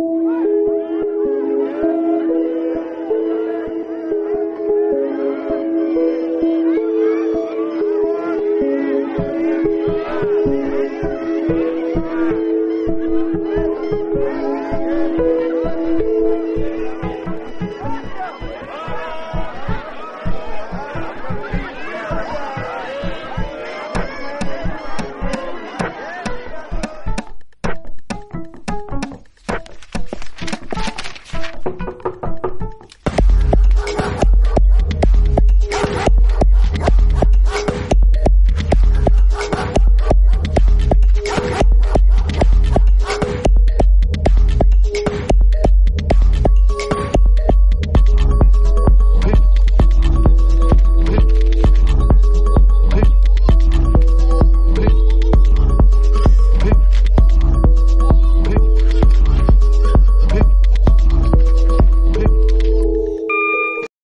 Woo!